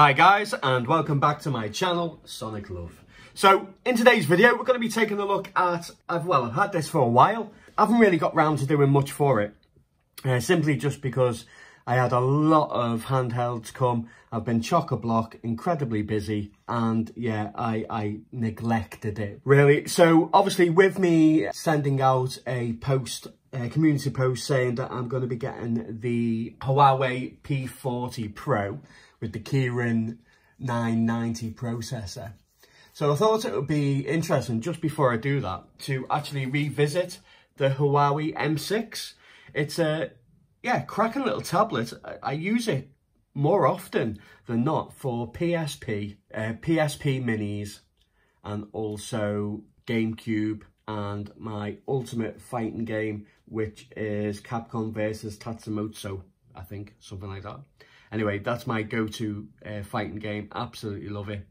Hi guys and welcome back to my channel Sonic Love. So in today's video we're going to be taking a look at, I've, well I've had this for a while, I haven't really got round to doing much for it. Uh, simply just because I had a lot of handhelds come, I've been chock-a-block, incredibly busy and yeah I, I neglected it really. So obviously with me sending out a post a community post saying that I'm going to be getting the Huawei P40 Pro with the Kirin 990 processor. So I thought it would be interesting just before I do that to actually revisit the Huawei M6. It's a, yeah, cracking little tablet. I, I use it more often than not for PSP, uh, PSP minis and also GameCube and my ultimate fighting game, which is Capcom versus Tatsunoko, I think, something like that. Anyway, that's my go-to uh, fighting game. Absolutely love it.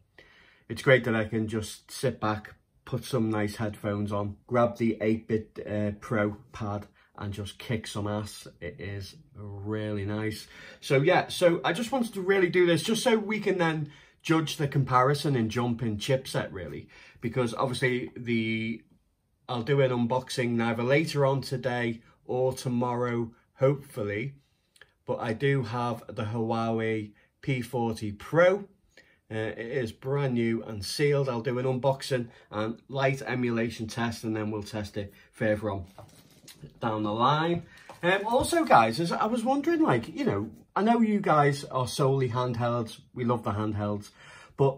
It's great that I can just sit back, put some nice headphones on, grab the 8-bit uh, Pro pad and just kick some ass. It is really nice. So yeah, so I just wanted to really do this just so we can then judge the comparison and jump in chipset really. Because obviously the I'll do an unboxing either later on today or tomorrow, hopefully but I do have the Huawei P40 Pro. Uh, it is brand new and sealed. I'll do an unboxing and light emulation test and then we'll test it further on down the line. Um, also, guys, as I was wondering, like, you know, I know you guys are solely handhelds. We love the handhelds. But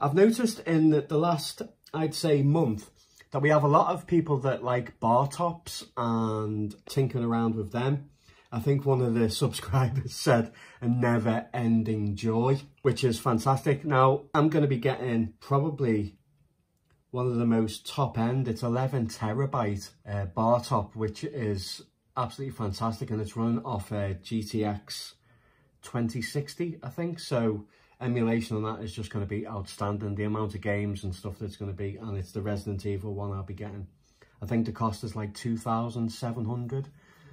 I've noticed in the, the last, I'd say, month, that we have a lot of people that like bar tops and tinkering around with them. I think one of the subscribers said a never ending joy, which is fantastic. Now, I'm going to be getting probably one of the most top end. It's 11 terabyte uh, bar top, which is absolutely fantastic. And it's running off a GTX 2060, I think. So emulation on that is just going to be outstanding. The amount of games and stuff that's going to be, and it's the Resident Evil one I'll be getting. I think the cost is like 2,700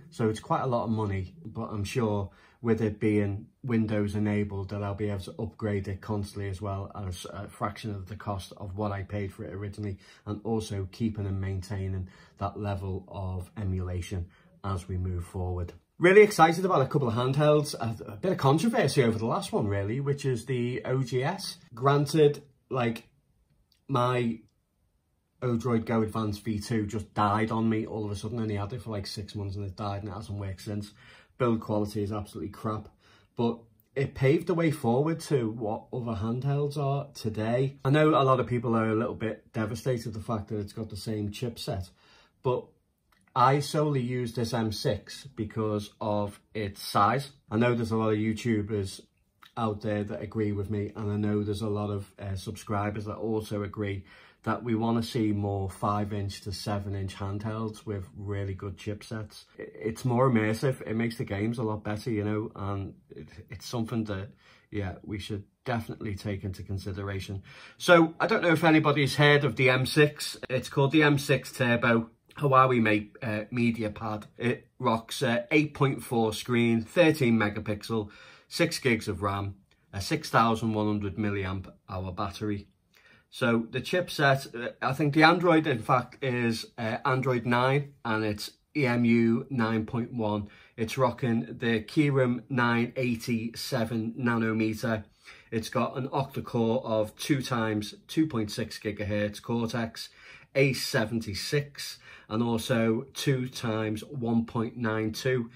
so it's quite a lot of money, but I'm sure with it being Windows enabled that I'll be able to upgrade it constantly as well at a, fraction of the cost of what I paid for it originally and also keeping and maintaining that level of emulation as we move forward. Really excited about a couple of handhelds, a, a bit of controversy over the last one really, which is the OGS. Granted, like my Odroid Go Advance V2 just died on me all of a sudden. and he had it for like six months and it died and it hasn't worked since. Build quality is absolutely crap. But it paved the way forward to what other handhelds are today. I know a lot of people are a little bit devastated the fact that it's got the same chipset, but I solely use this M6 because of its size. I know there's a lot of YouTubers out there that agree with me and I know there's a lot of uh, subscribers that also agree that we want to see more 5 inch to 7 inch handhelds with really good chipsets. It's more immersive, it makes the games a lot better, you know, and it, it's something that, yeah, we should definitely take into consideration. So I don't know if anybody's heard of the M6, it's called the M6 Turbo. Huawei made uh, media pad. It rocks uh, 8.4 screen, 13 megapixel, 6 gigs of RAM, a 6100 milliamp hour battery. So the chipset, I think the Android in fact is uh, Android 9 and it's EMUI 9.1. It's rocking the Kirin 987 nanometer. It's got an octa-core of 2 times 2.6 gigahertz Cortex A76 and also 2 times 1.92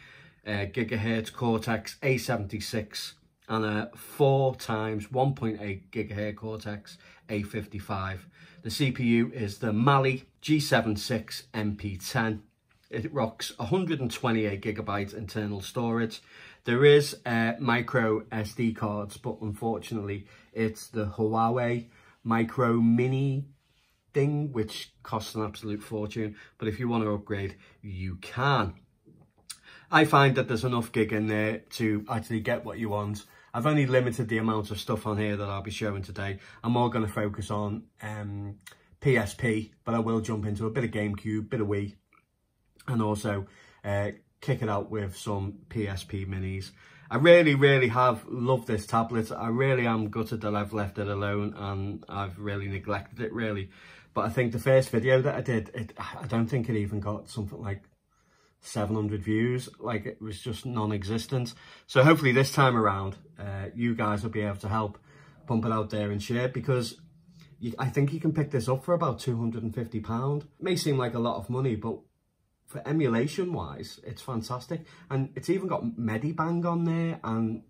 uh, gigahertz Cortex A76 and a 4 times 1.8 gigahertz Cortex A55. The CPU is the Mali G76 MP10. It rocks 128 gigabytes internal storage. There is uh, micro SD cards, but unfortunately it's the Huawei Micro Mini thing, which costs an absolute fortune. But if you want to upgrade, you can. I find that there's enough gig in there to actually get what you want I've only limited the amount of stuff on here that I'll be showing today. I'm more going to focus on um, PSP, but I will jump into a bit of GameCube, a bit of Wii, and also uh, kick it out with some PSP minis. I really, really have loved this tablet. I really am gutted that I've left it alone and I've really neglected it really. But I think the first video that I did, it, I don't think it even got something like 700 views. Like it was just non-existent. So hopefully this time around, uh, you guys will be able to help pump it out there and share because you, I think you can pick this up for about £250. May seem like a lot of money, but for emulation wise, it's fantastic. And it's even got Medibang on there and,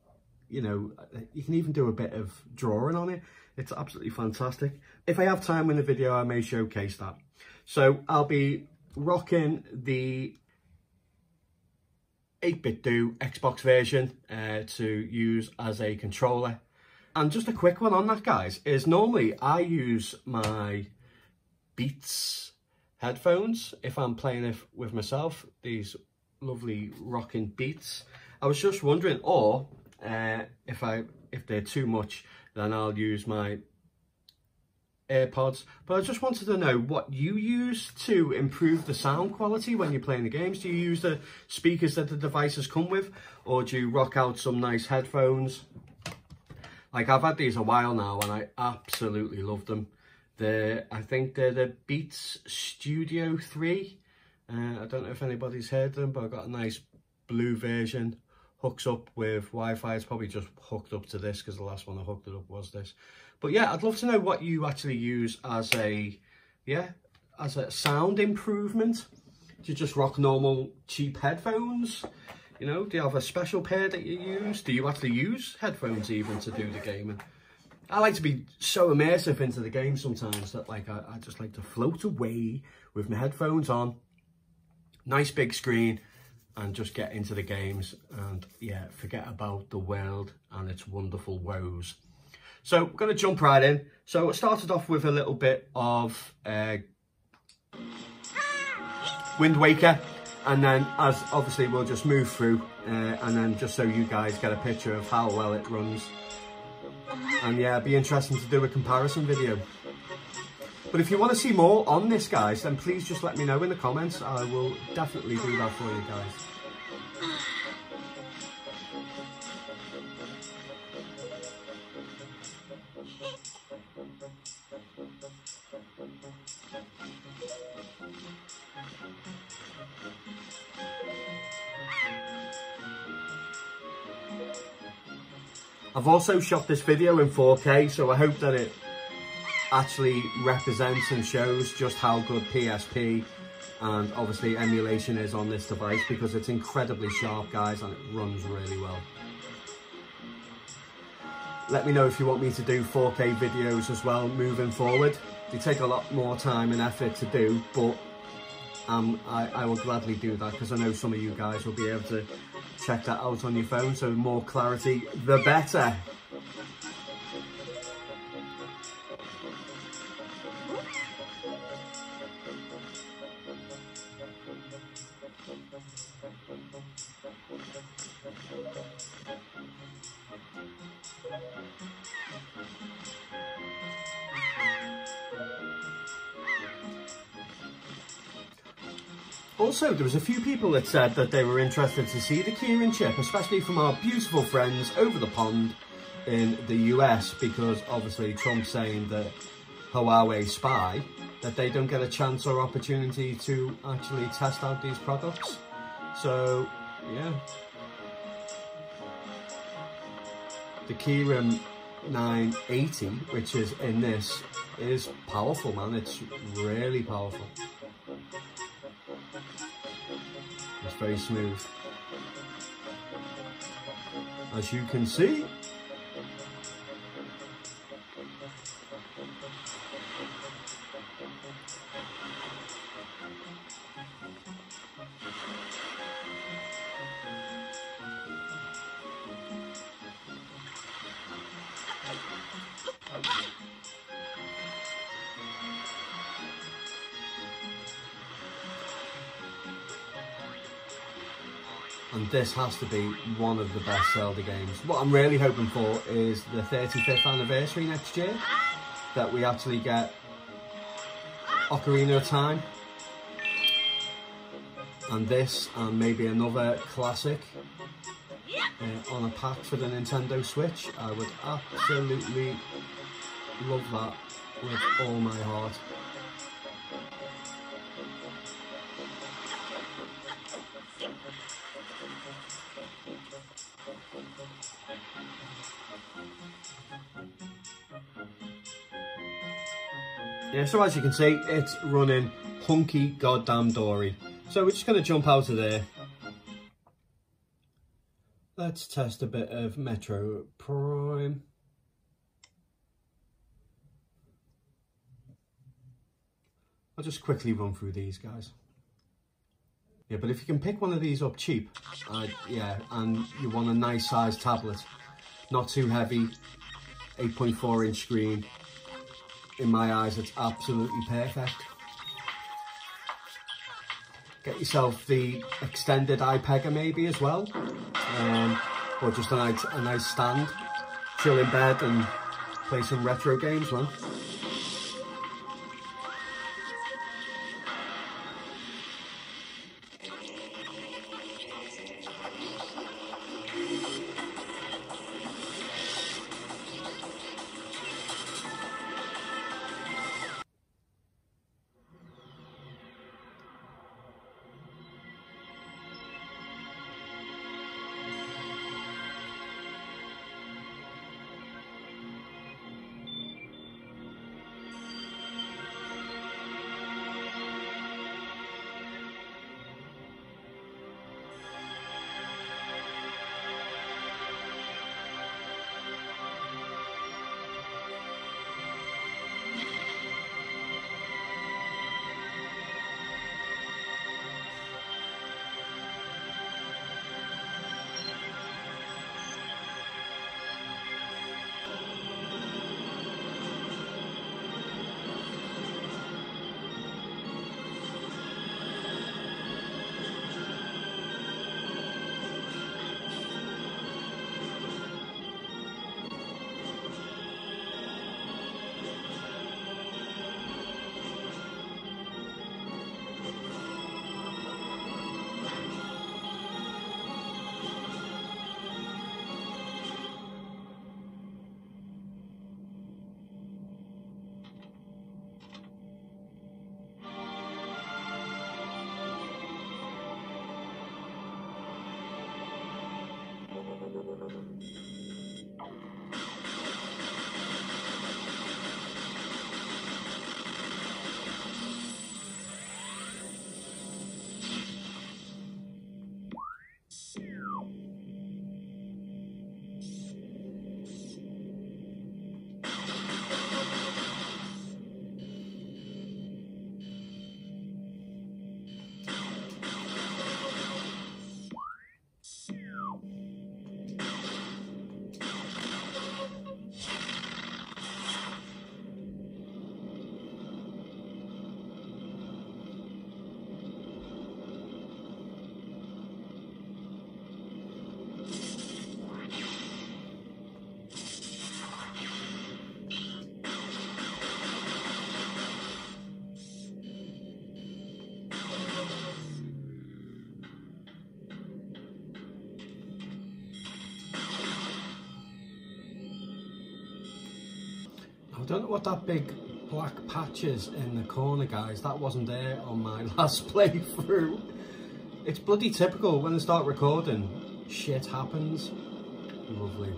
you know, you can even do a bit of drawing on it. It's absolutely fantastic. If I have time in the video, I may showcase that. So I'll be rocking the 8BitDo Xbox version uh, to use as a controller. And just a quick one on that, guys, is normally I use my Beats headphones if I'm playing it with myself, these lovely rocking Beats. I was just wondering, or uh, if I if they're too much, then I'll use my AirPods. But I just wanted to know what you use to improve the sound quality when you're playing the games. Do you use the speakers that the devices come with? Or do you rock out some nice headphones? Like I've had these a while now and I absolutely love them. They're, I think they're the Beats Studio 3. Uh, I don't know if anybody's heard them, but I've got a nice blue version. Hooks up with Wi-Fi. It's probably just hooked up to this because the last one I hooked it up was this. But yeah, I'd love to know what you actually use as a, yeah, as a sound improvement. Do you just rock normal cheap headphones? You know, do you have a special pair that you use? Do you actually use headphones even to do the gaming? I like to be so immersive into the game sometimes that like I, I just like to float away with my headphones on, nice big screen, and just get into the games and yeah, forget about the world and its wonderful woes. So we're going to jump right in. So it started off with a little bit of uh, Wind Waker. And then as obviously we'll just move through uh, and then just so you guys get a picture of how well it runs. And yeah, it'd be interesting to do a comparison video. But if you want to see more on this, guys, then please just let me know in the comments. I will definitely do that for you guys. I've also shot this video in 4K, so I hope that it actually represents and shows just how good PSP and obviously emulation is on this device because it's incredibly sharp, guys, and it runs really well. Let me know if you want me to do 4K videos as well moving forward. They take a lot more time and effort to do, but um, I, I will gladly do that because I know some of you guys will be able to check that out on your phone. So more clarity, the better. Was a few people that said that they were interested to see the Kirin chip, especially from our beautiful friends over the pond in the US, because obviously Trump's saying that Huawei spy, that they don't get a chance or opportunity to actually test out these products. So, yeah. The Kirin 980, which is in this, is powerful, man. It's really powerful. Very smooth. As you can see, and this has to be one of the best Zelda games. What I'm really hoping for is the 35th anniversary next year, that we actually get Ocarina of Time. and this and maybe another classic uh, on a pack for the Nintendo Switch. I would absolutely love that with all my heart. So as you can see, it's running hunky goddamn dory. So we're just going to jump out of there. Let's test a bit of Metroid Prime. I'll just quickly run through these guys. Yeah, but if you can pick one of these up cheap, uh, yeah, and you want a nice size tablet, not too heavy, 8.4 inch screen, in my eyes, it's absolutely perfect. Get yourself the extended iPega maybe as well, um, or just a nice, a nice stand, chill in bed and play some retro games, man. Don't know what that big black patch is in the corner, guys. That wasn't there on my last playthrough. It's bloody typical when they start recording. Shit happens. Lovely.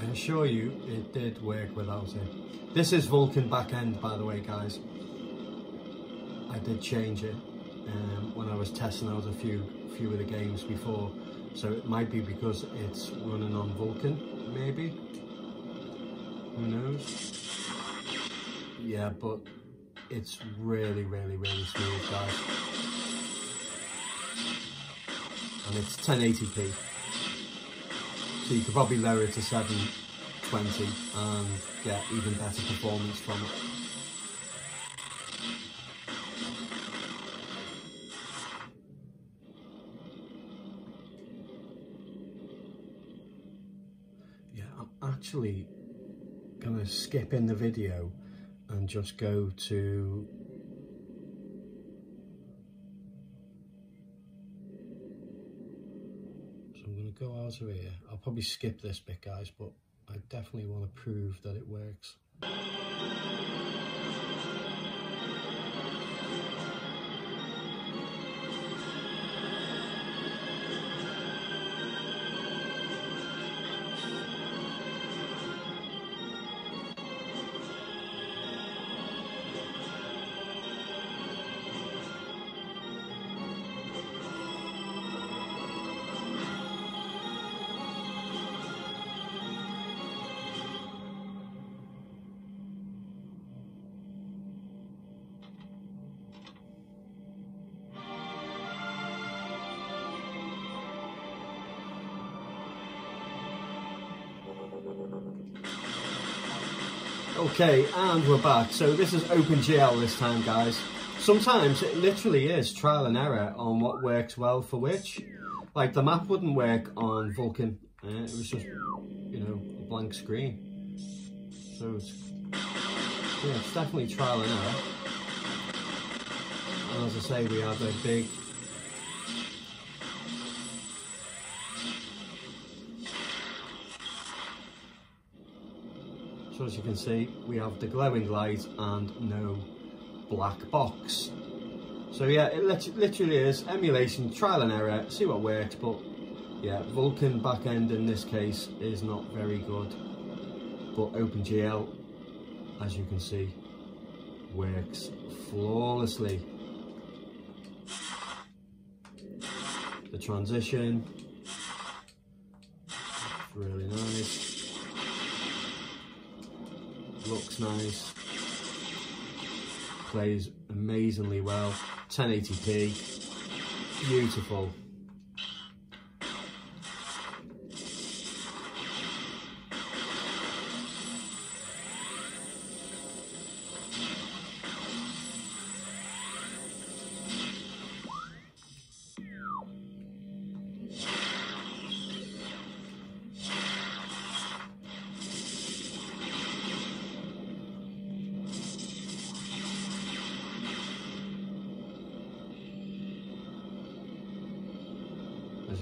I assure you, it did work without it. This is Vulkan back end, by the way, guys. I did change it um, when I was testing out a few few of the games before. So it might be because it's running on Vulkan maybe. Who knows? Yeah but it's really really really smooth guys. And it's 1080p so you could probably lower it to 720 and get even better performance from it actually going to skip in the video and just go to so I'm going to go out of here. I'll probably skip this bit guys but I definitely want to prove that it works Okay, and we're back. So this is OpenGL this time, guys. Sometimes it literally is trial and error on what works well for which. Like the map wouldn't work on Vulkan. Uh, it was just, you know, a blank screen. So it's, yeah, it's definitely trial and error. And as I say, we have a big So as you can see, we have the glowing light and no black box. So yeah, it literally is emulation, trial and error, see what works, but yeah, Vulkan backend in this case is not very good. But OpenGL, as you can see, works flawlessly. The transition, really nice looks nice, plays amazingly well, 1080p, beautiful.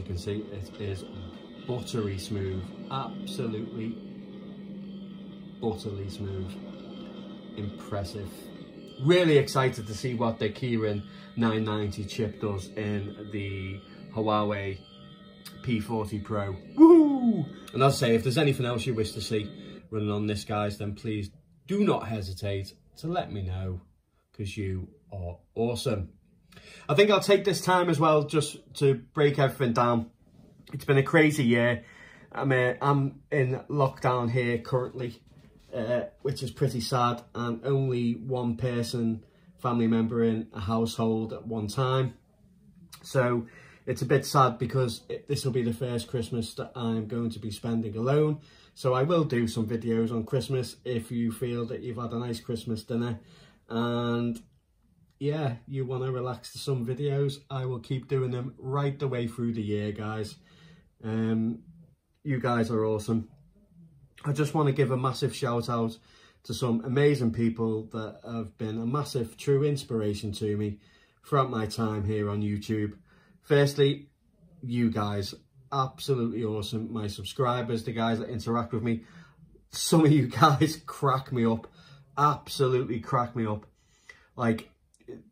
Can see it is buttery smooth absolutely butterly smooth impressive. Really excited to see what the Kirin 990 chip does in the Huawei P40 Pro. Woo! and as I say if there's anything else you wish to see running on this guys then please do not hesitate to let me know because you are awesome I think I'll take this time as well just to break everything down. It's been a crazy year. I'm, uh, I'm in lockdown here currently, uh, which is pretty sad. And only one person, family member in a household at one time. So it's a bit sad because it, this will be the first Christmas that I'm going to be spending alone. So I will do some videos on Christmas if you feel that you've had a nice Christmas dinner. And yeah, you want to relax to some videos, I will keep doing them right the way through the year, guys. Um, you guys are awesome. I just want to give a massive shout out to some amazing people that have been a massive true inspiration to me throughout my time here on YouTube. Firstly, you guys, absolutely awesome. My subscribers, the guys that interact with me, some of you guys crack me up, absolutely crack me up. Like,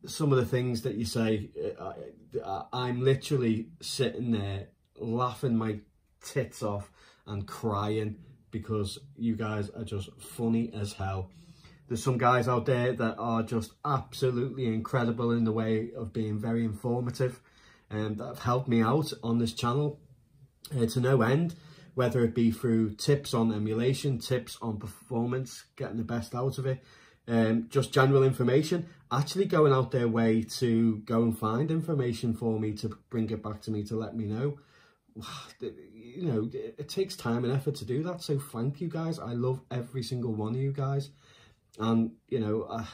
some of the things that you say, I, I'm literally sitting there laughing my tits off and crying because you guys are just funny as hell. There's some guys out there that are just absolutely incredible in the way of being very informative and that have helped me out on this channel uh, to no end, whether it be through tips on emulation, tips on performance, getting the best out of it, um, just general information, actually going out their way to go and find information for me to bring it back to me to let me know. You know, it takes time and effort to do that. So thank you guys. I love every single one of you guys. And, you know, I,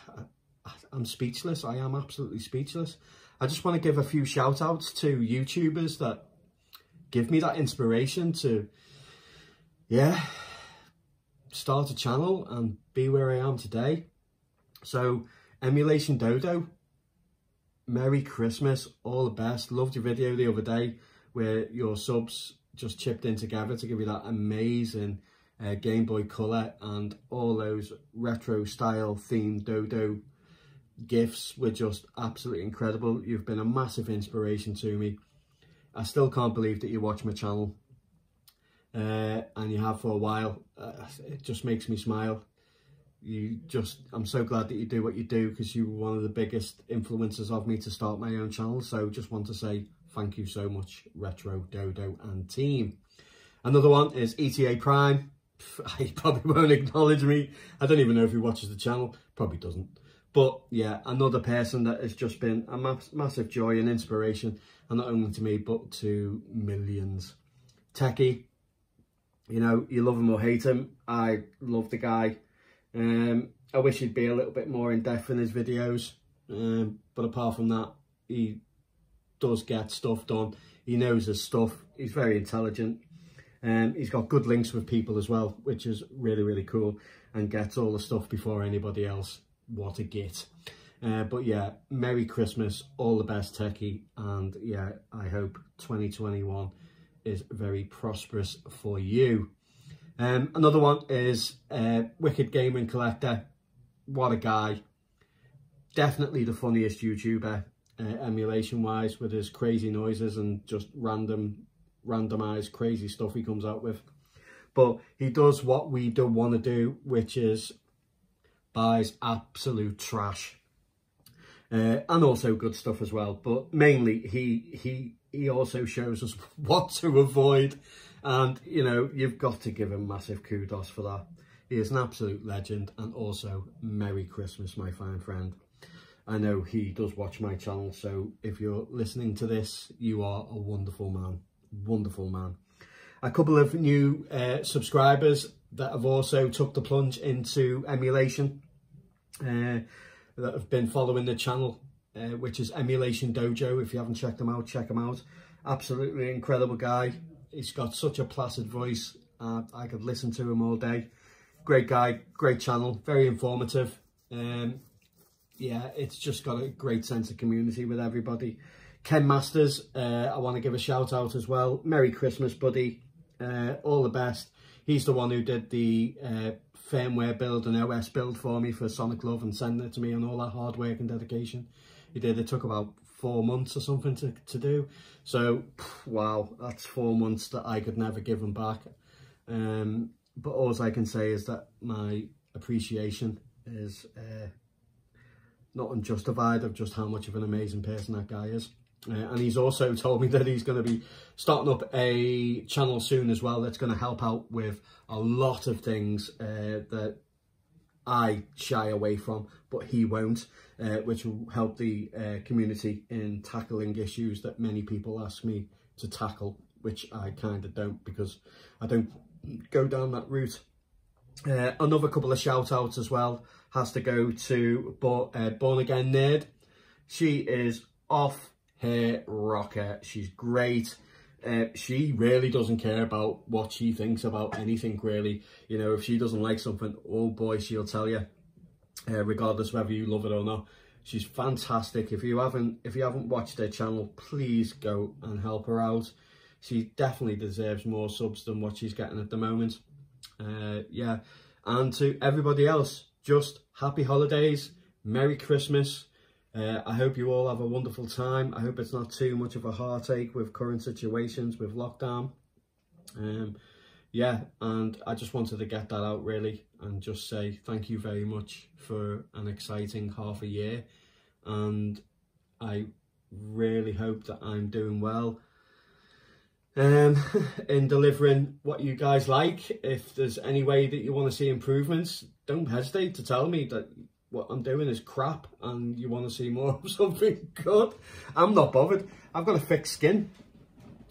I, I'm speechless. I am absolutely speechless. I just want to give a few shout outs to YouTubers that give me that inspiration to, yeah, start a channel and be where I am today. So, Emulation Dodo, Merry Christmas, all the best. Loved your video the other day where your subs just chipped in together to give you that amazing uh, Game Boy Color and all those retro style themed Dodo gifts were just absolutely incredible. You've been a massive inspiration to me. I still can't believe that you watch my channel uh, and you have for a while. Uh, it just makes me smile. You just, I'm so glad that you do what you do because you were one of the biggest influences of me to start my own channel. So just want to say thank you so much, Retro Dodo and team. Another one is ETA Prime. He probably won't acknowledge me. I don't even know if he watches the channel. Probably doesn't. But yeah, another person that has just been a mass massive joy and inspiration. And not only to me, but to millions. Techie, you know, you love him or hate him. I love the guy. Um, I wish he'd be a little bit more in depth in his videos. Um, but apart from that, he does get stuff done. He knows his stuff. He's very intelligent. Um, he's got good links with people as well, which is really, really cool. And gets all the stuff before anybody else. What a git. Uh, but yeah, Merry Christmas, all the best techie. And yeah, I hope 2021 is very prosperous for you. Um, another one is uh, Wicked Gaming Collector. What a guy. Definitely the funniest YouTuber, uh, emulation-wise, with his crazy noises and just random, randomized crazy stuff he comes out with. But he does what we don't want to do, which is buys absolute trash. Uh, and also good stuff as well. But mainly he he he also shows us what to avoid. And, you know, you've got to give him massive kudos for that. He is an absolute legend. And also, Merry Christmas, my fine friend. I know he does watch my channel. So if you're listening to this, you are a wonderful man. Wonderful man. A couple of new uh, subscribers that have also took the plunge into emulation. Uh, that have been following the channel uh, which is Emulation Dojo. If you haven't checked them out, check them out. Absolutely incredible guy. He's got such a placid voice. Uh, I could listen to him all day. Great guy, great channel, very informative. Um, yeah, it's just got a great sense of community with everybody. Ken Masters, uh, I want to give a shout out as well. Merry Christmas, buddy. Uh, all the best. He's the one who did the uh, firmware build and OS build for me for Sonic Love and sending it to me and all that hard work and dedication he did. It took about four months or something to, to do. So, wow, that's four months that I could never give him back. Um, but all I can say is that my appreciation is uh, not unjustified of just how much of an amazing person that guy is. Uh, and he's also told me that he's going to be starting up a channel soon as well that's going to help out with a lot of things uh, that I shy away from, but he won't, uh, which will help the uh, community in tackling issues that many people ask me to tackle, which I kind of don't because I don't go down that route. Uh, another couple of shout outs as well has to go to Bo uh, Born Again Nerd. She is off her rocker. She's great. Uh, she really doesn't care about what she thinks about anything really you know if she doesn't like something oh boy she'll tell you uh, regardless whether you love it or not. She's fantastic. If you haven't if you haven't watched her channel please go and help her out. She definitely deserves more subs than what she's getting at the moment. Uh, yeah. And to everybody else just happy holidays merry christmas. Uh, I hope you all have a wonderful time. I hope it's not too much of a heartache with current situations, with lockdown. Um, yeah, and I just wanted to get that out really and just say thank you very much for an exciting half a year. And I really hope that I'm doing well um, in delivering what you guys like. If there's any way that you want to see improvements, don't hesitate to tell me that what I'm doing is crap and you want to see more of something good, I'm not bothered. I've got a thick skin.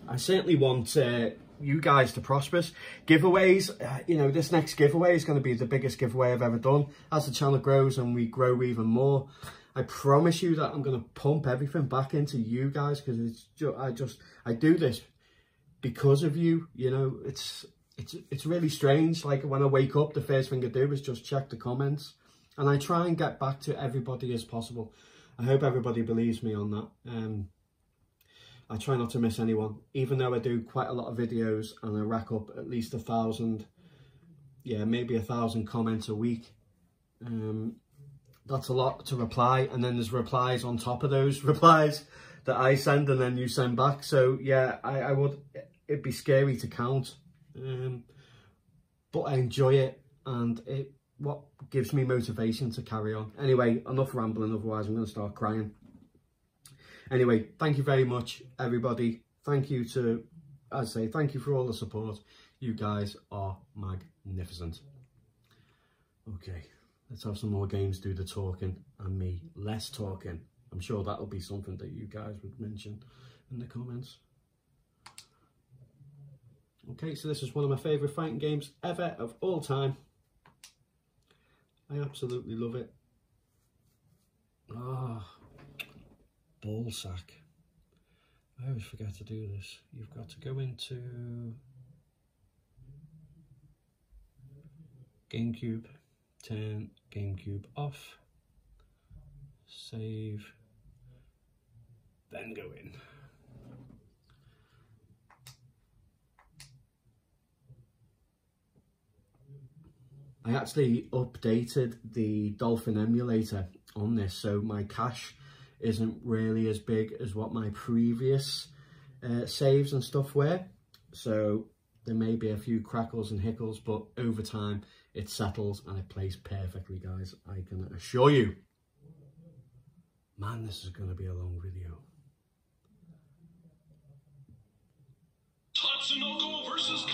I certainly want uh, you guys to prosper. Giveaways, uh, you know, this next giveaway is going to be the biggest giveaway I've ever done. As the channel grows and we grow even more, I promise you that I'm going to pump everything back into you guys because it's just, I just, I do this because of you, you know, it's, it's it's really strange. Like when I wake up, the first thing I do is just check the comments, and I try and get back to everybody as possible. I hope everybody believes me on that. Um, I try not to miss anyone, even though I do quite a lot of videos and I rack up at least a thousand, yeah, maybe a thousand comments a week. Um, that's a lot to reply, and then there's replies on top of those replies that I send and then you send back. So yeah, I, I would, it'd be scary to count um, but I enjoy it and it what gives me motivation to carry on. Anyway, enough rambling, otherwise I'm going to start crying. Anyway, thank you very much, everybody. Thank you to, I say, thank you for all the support. You guys are magnificent. Okay, let's have some more games, do the talking, and me less talking. I'm sure that'll be something that you guys would mention in the comments. Okay, so this is one of my favourite fighting games ever of all time. I absolutely love it. Ah, oh, ball sack. I always forget to do this. You've got to go into GameCube, turn GameCube off, save, then go in. I actually updated the Dolphin emulator on this, so my cache isn't really as big as what my previous uh, saves and stuff were. So there may be a few crackles and hiccels, but over time it settles and it plays perfectly, guys. I can assure you. Man, this is going to be a long video. Tatsunoko versus.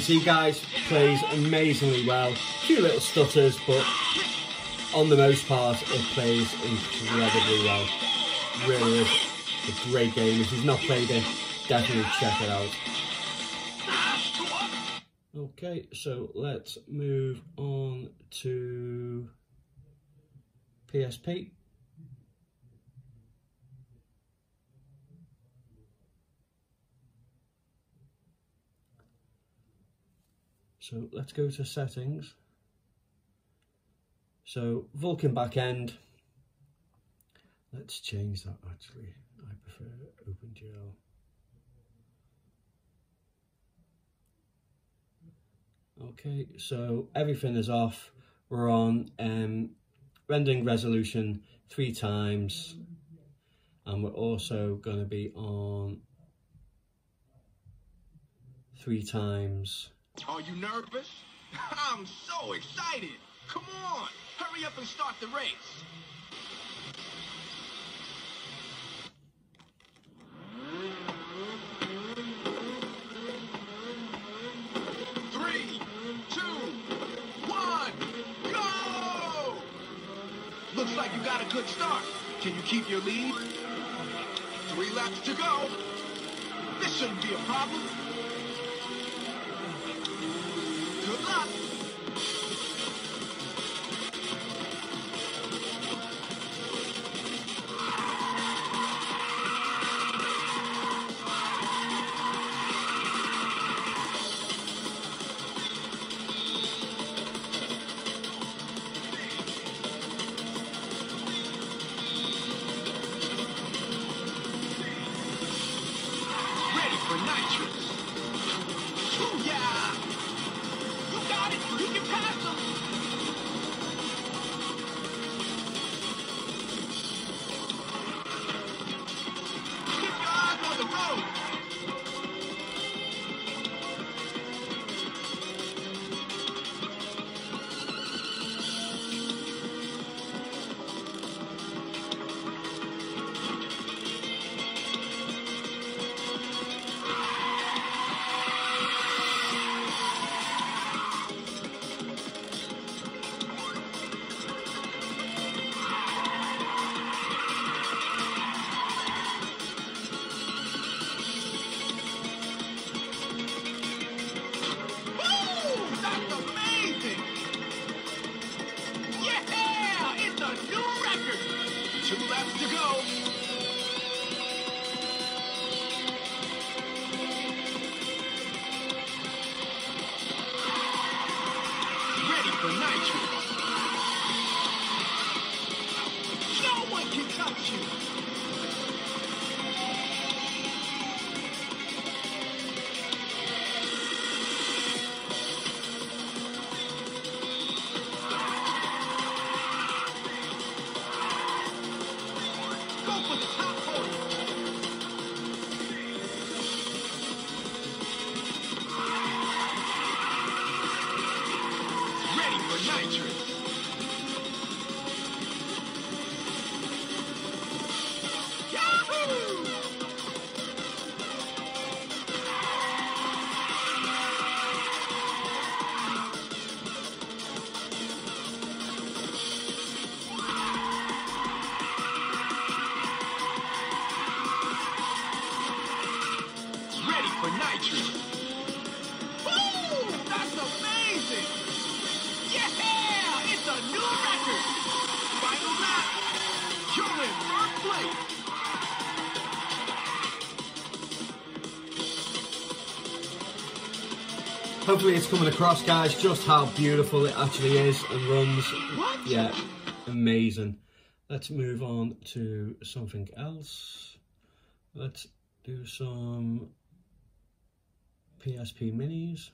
See guys, plays amazingly well. A few little stutters, but on the most part, it plays incredibly well. Really is a great game. If you've not played it, definitely check it out. Okay, so let's move on to PSP. So let's go to settings. So Vulkan backend. Let's change that actually. I prefer OpenGL. Okay, so everything is off. We're on um, rendering resolution three times. And we're also going to be on three times are you nervous? I'm so excited. Come on, hurry up and start the race. Looks like you got a good start. Can you keep your lead? Three laps to go. This shouldn't be a problem. Hopefully it's coming across, guys, just how beautiful it actually is and runs. What? Yeah, amazing. Let's move on to something else. Let's do some PSP Minis,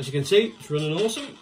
As you can see, it's running awesome.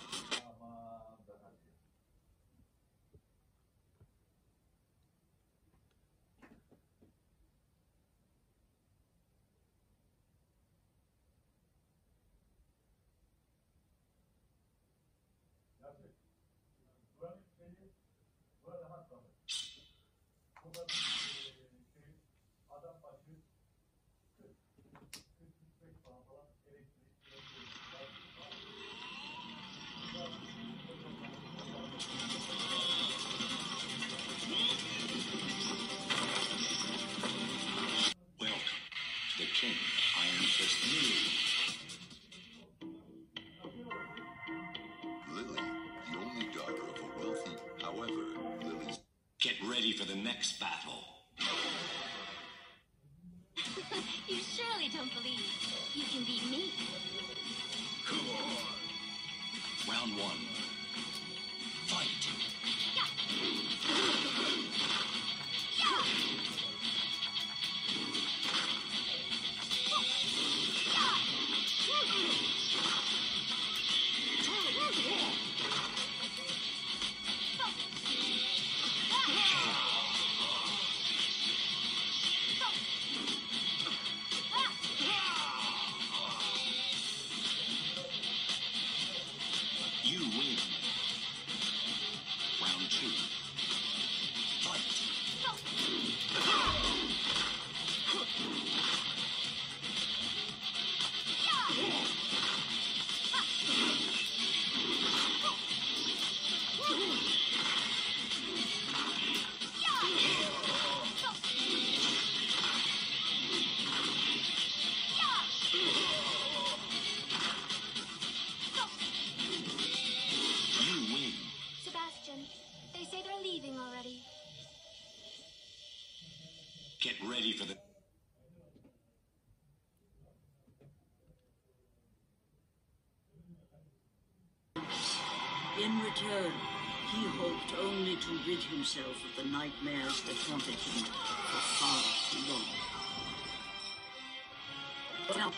Return, he hoped only to rid himself of the nightmares that haunted him for far too long. But now,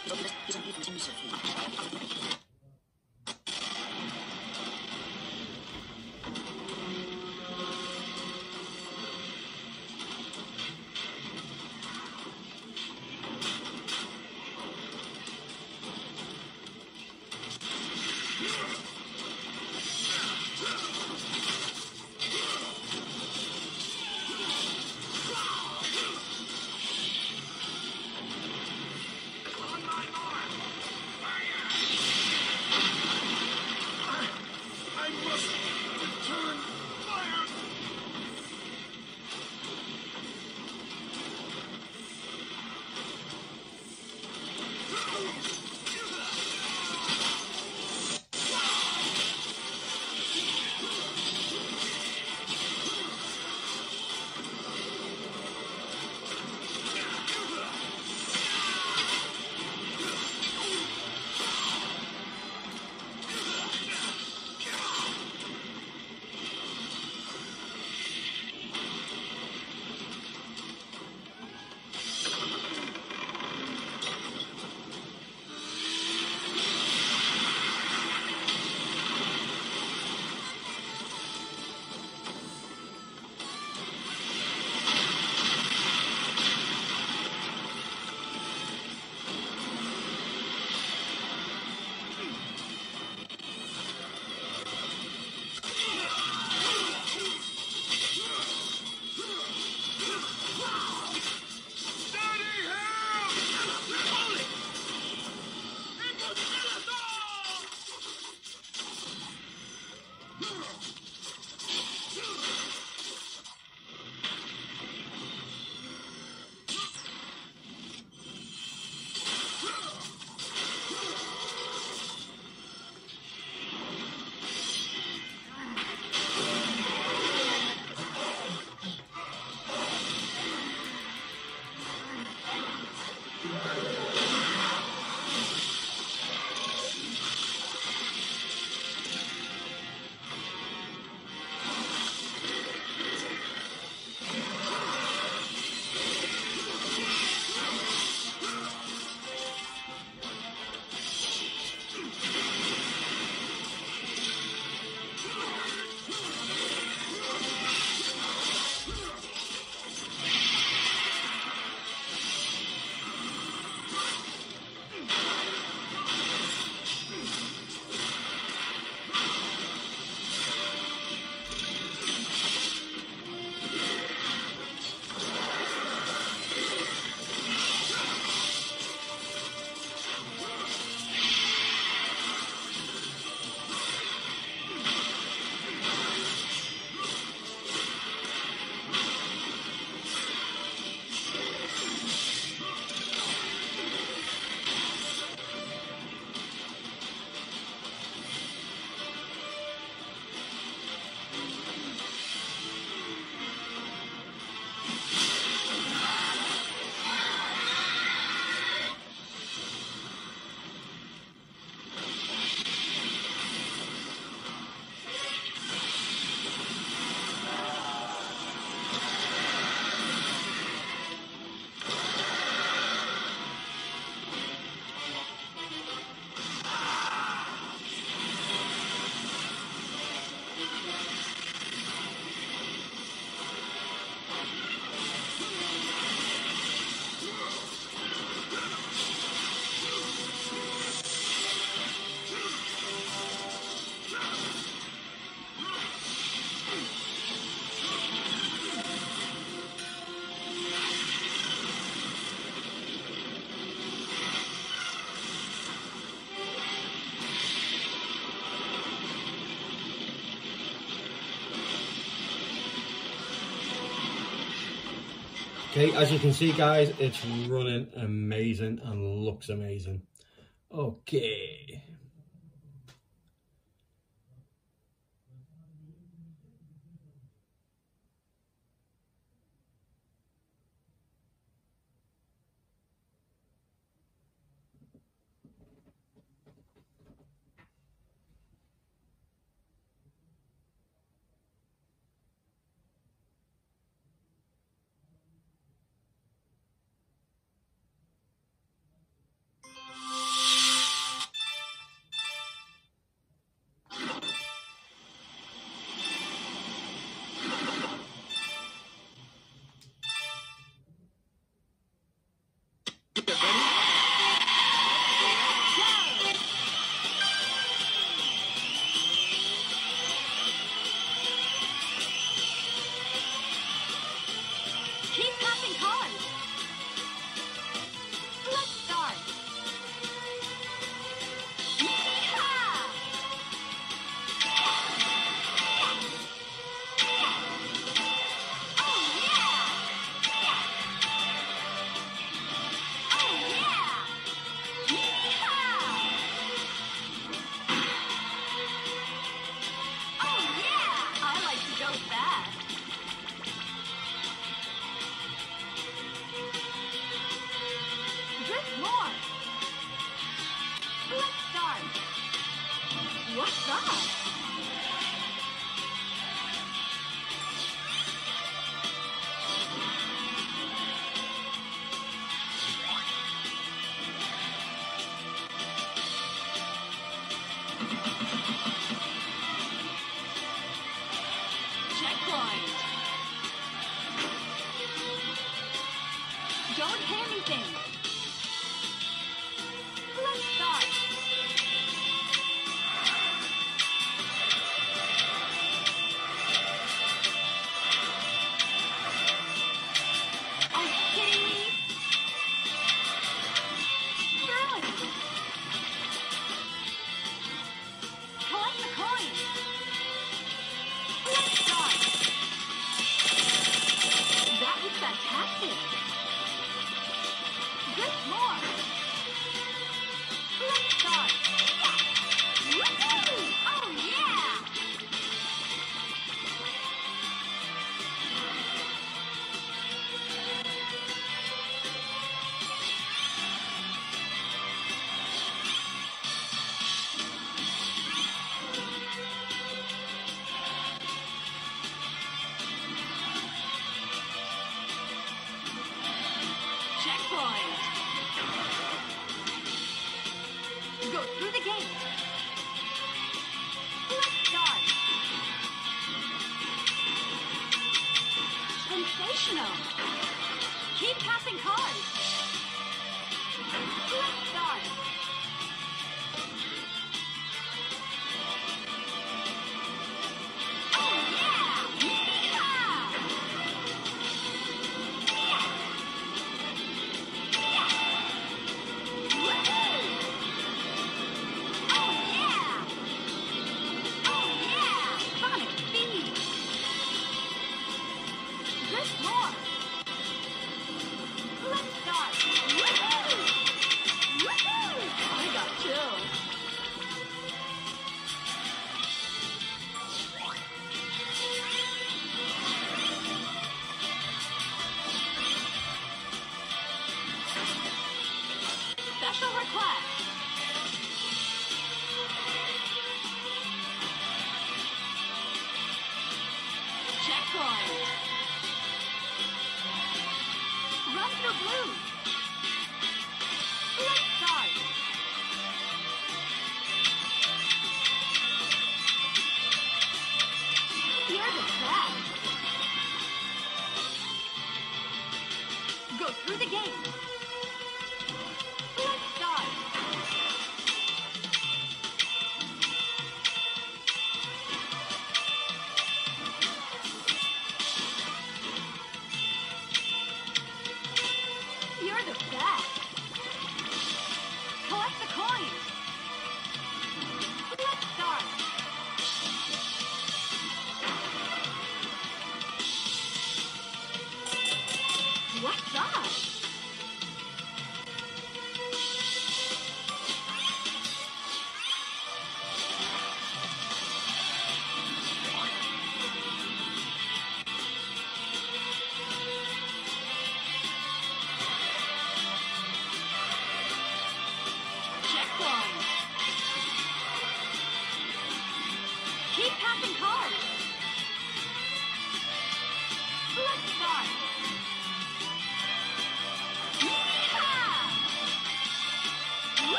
Okay, as you can see guys, it's running amazing and looks amazing.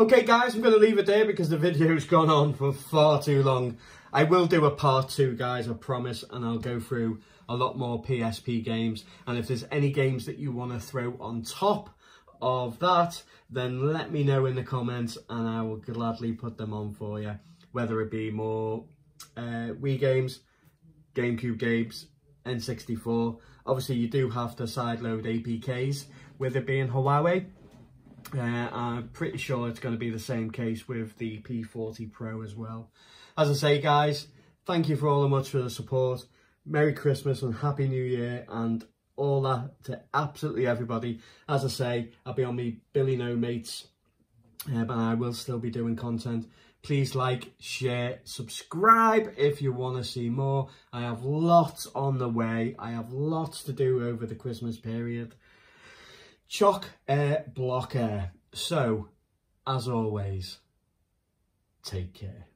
Okay guys, I'm going to leave it there because the video's gone on for far too long. I will do a part two guys, I promise, and I'll go through a lot more PSP games. And if there's any games that you want to throw on top of that, then let me know in the comments and I will gladly put them on for you. Whether it be more uh, Wii games, GameCube games, N64. Obviously you do have to sideload APKs with it being Huawei. Uh, I'm pretty sure it's going to be the same case with the P40 Pro as well. As I say, guys, thank you for all the much for the support. Merry Christmas and Happy New Year and all that to absolutely everybody. As I say, I'll be on me Billy No Mates, uh, but I will still be doing content. Please like, share, subscribe if you want to see more. I have lots on the way. I have lots to do over the Christmas period. Chock air block air. So, as always, take care.